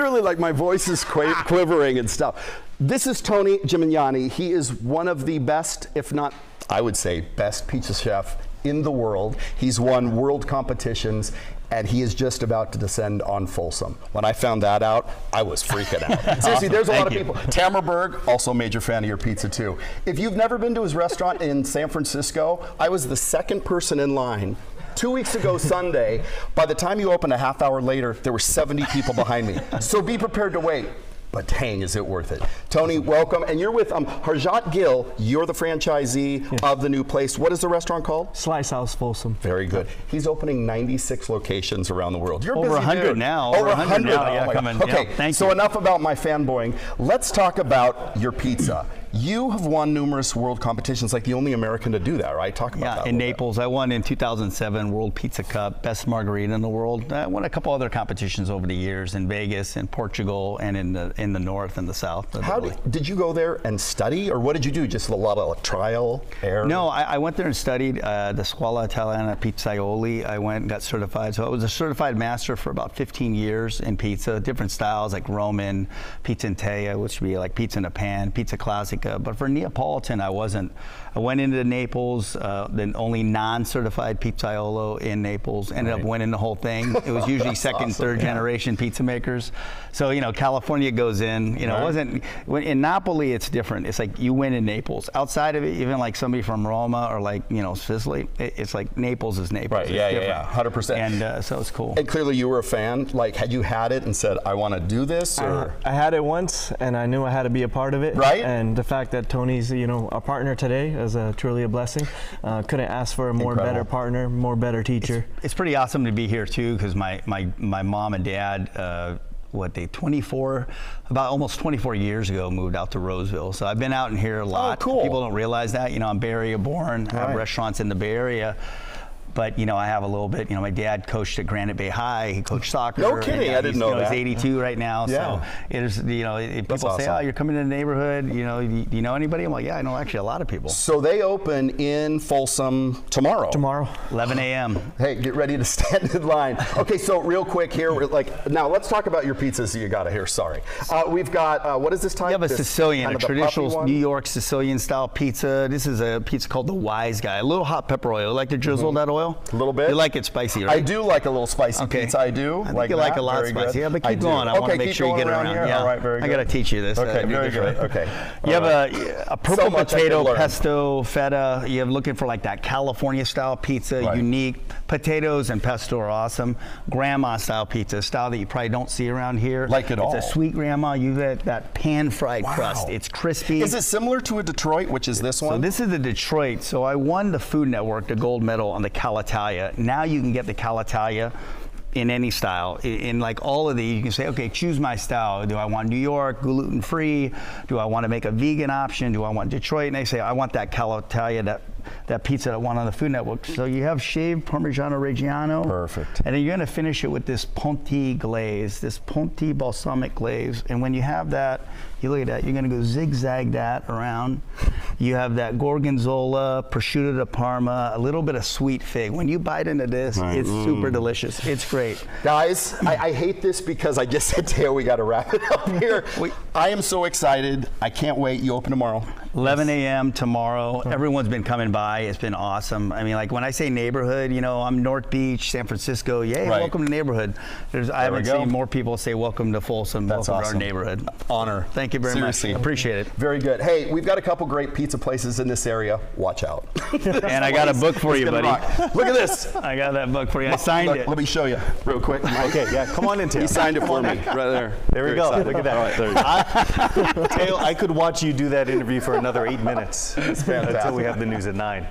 literally like my voice is qui- ah. quivering and stuff. This is Tony Gemignani. He is one of the best, if not, I would say, best pizza chef in the world. He's won world competitions. And he is just about to descend on Folsom. When I found that out, I was freaking out. Seriously, there's a lot of people. Tamara Berg, also a major fan of your pizza too. If you've never been to his restaurant in San Francisco, I was the second person in line. Two weeks ago Sunday, by the time you opened a half hour later, there were 70 people behind me. So be prepared to wait. But dang, is it worth it? Tony, welcome. And you're with um, Harjat Gill. You're the franchisee of the new place. What is the restaurant called? Slice House Folsom. Very good. He's opening 96 locations around the world. You're Over busy 100 dude. now, Over over 100 now, Oh yeah, my coming. God. Yeah, Okay, thank so you. enough about my fanboying. Let's talk about your pizza. You have won numerous world competitions, like the only American to do that, right? Talk about Yeah, that. in little bit. Naples, I won in 2007 World Pizza Cup, best margarita in the world. I won a couple other competitions over the years in Vegas, in Portugal, and in the in the north and the south. How did, did you go there and study, or what did you do? Just a lot of trial, error? No, I, I went there and studied uh, the Scuola Italiana Pizzaioli. I went and got certified. So I was a certified master for about 15 years in pizza, different styles like Roman, pizza in teglia, which would be like pizza in a pan, pizza classica. But for Neapolitan, I wasn't. I went into Naples, uh, the only non-certified pizzaiolo in Naples. Ended up winning the whole thing. It was usually second, third generation pizza makers. So you know, California goes in. You know, it wasn't when, in Napoli. It's different. It's like you win in Naples. Outside of it, even like somebody from Roma or like you know Sicily, it, it's like Naples is Naples. Right, It's yeah, yeah, different. yeah, 100%. And uh, so it's cool. And clearly, you were a fan. Like, had you had it and said, "I want to do this," or I had it once, and I knew I had to be a part of it. Right. And the fact that Tony's, you know, a partner today is uh, truly a blessing. Uh, couldn't ask for a more Incredible. better partner, more better teacher. It's pretty awesome to be here too, because my, my my mom and dad. Uh, what they 24 about almost 24 years ago moved out to Roseville so I've been out in here a lot cool. people don't realize that you know I'm Bay Area born I have restaurants in the Bay Area but you know I have a little bit you know my dad coached at Granite Bay High he coached soccer No and, kidding, uh, I didn't know you know, that. he's 82 right now Yeah. so it is you know if That's people say awesome. oh you're coming to the neighborhood you know do you know anybody I'm like yeah I know actually a lot of people so they open in Folsom tomorrow. Tomorrow. 11 a.m. Hey, get ready to stand in line. Okay, so real quick here, we're like now let's talk about your pizzas that you got here. Sorry, uh, we've got uh, what is this type? You have a This Sicilian, kind a of the puffy traditional? New York Sicilian style pizza. This is a pizza called the Wise Guy. A little hot pepper oil. You like to drizzle that oil? Mm-hmm. A little bit. You like it spicy, right? I do like a little spicy Okay. pizza. I do. I think like you like that. a lot Very spicy. good. Yeah, but I keep going. I okay, want to make sure you get around. here. Yeah. All right, very good. I got to teach you this. Okay, uh, very good. Okay. You All have right. a, a purple So potato, pesto, feta. You have looking for like that California style pizza, Right. unique. Potatoes and pesto are awesome. Grandma style pizza, style that you probably don't see around here. Like it all. it's a sweet grandma. You get that pan fried Wow. crust. It's crispy. Is it similar to a Detroit, which is this one? So this is the Detroit. So I won the Food Network, the gold medal on the Calitalia. Now you can get the Calitalia in any style. In, in like all of these, you can say, okay, choose my style. Do I want New York, gluten free? Do I want to make a vegan option? Do I want Detroit? And they say, I want that Calitalia, that that pizza that I want on the Food Network. So you have shaved Parmigiano Reggiano. Perfect. And then you're going to finish it with this Ponti glaze, this Ponti balsamic glaze. And when you have that, you look at that, you're going to go zigzag that around. You have that gorgonzola, prosciutto di Parma, a little bit of sweet fig. When you bite into this, it's super mm. delicious. It's great. Guys, I, I hate this because I just said, Teo, we got to wrap it up here. We- I am so excited. I can't wait. You open tomorrow. 11 a.m. tomorrow. Everyone's been coming by. It's been awesome. I mean, like when I say neighborhood, you know, I'm North Beach, San Francisco. Yay, Right. welcome to neighborhood. There's, I There we haven't seen more people say welcome to Folsom, That's welcome awesome. to our neighborhood. Honor. Thank you very Seriously. much. Appreciate it. Very good. Hey, we've got a couple great pizza places in this area. Watch out. And I got a book for It's you, buddy. rock. Look at this. I got that book for you. I signed Look, it. Let me show you real quick. Okay, yeah, come on in, Teo. He signed it for me right there. There we Very go. excited. Look at that. Right, there you go. I, Teo, I could watch you do that interview for another eight minutes. Until we have the news at nine.